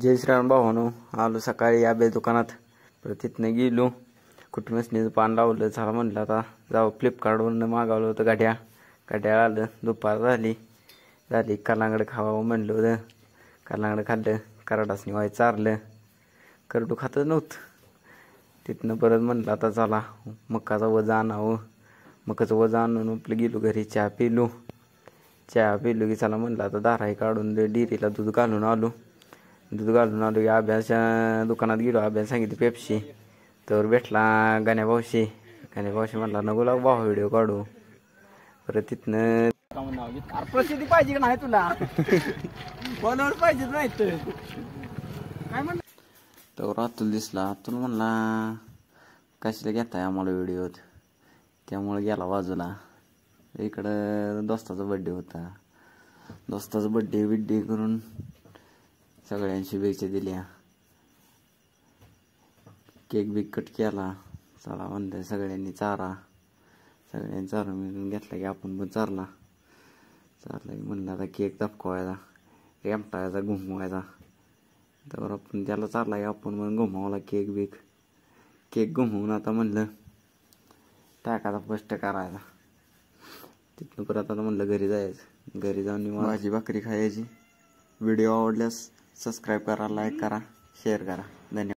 जय श्रीराम भावानो आलो सकाळी आबे दुकानात. परत तिथनं गेलो. कुटुंबसनीचं पान लावलं झालं म्हणलं आता. जाऊ फ्लिपकार्टवरनं मागवलं होतं गाड्या. गाड्या आलं दुपार झाली. झाली कलांगडं खावावं म्हणलं होतं. कलांगडं खाल्लं कराडासनी व्हाय चारलं. करडू खातच नव्हतं. तिथनं परत म्हणलं आता चला मकाचं वजन आणावं. मकाचं वजन आणून आपलं गेलो घरी चहा पिलो. चहा पिलो की चला म्हणलं आता दाराही काढून डिरीला दूध घालून आलो. दूध घालून आलो की अभ्यास दुकानात गेलो अभ्यास सांगितली पेप्सी तर भेटला गाण्या भाऊशी. गाण्या भाऊशी म्हणला नको लाग भाऊ व्हिडिओ काढू. परत तिथनं प्रसिद्धी पाहिजे का नाही तुला? फॉलोअर्स पाहिजेच नाही तर. काय म्हण तर अतुल दिसला. अतुल म्हणला कशाला घेताय आम्हाला व्हिडिओत त्यामुळे गेला बाजूला. इकडं दोस्ताचा बड्डे होता. दोस्ताचा बड्डे बिड्डे करून सगळ्यांनी शुभेच्छा दिल्या. केक बिक कट केला. चला म्हणते सगळ्यांनी चारा. सगळ्यांनी चारा मिळून घेतला की आपण पण चारला. चारला की म्हणलं आता केक दाखवायचा. रेमटायचा घुमवायचा. तर आपण त्याला चारला की आपण म्हणून घुमावला केक बिक. केक घुमवून आता म्हणलं टाकायचा फस्ट करायचा. तिथनं परत आता म्हणलं घरी जायचं. घरी जाऊन माझी भाकरी खायची. व्हिडिओ आवडल्यास सबस्क्राईब करा लाईक करा शेअर करा. धन्यवाद.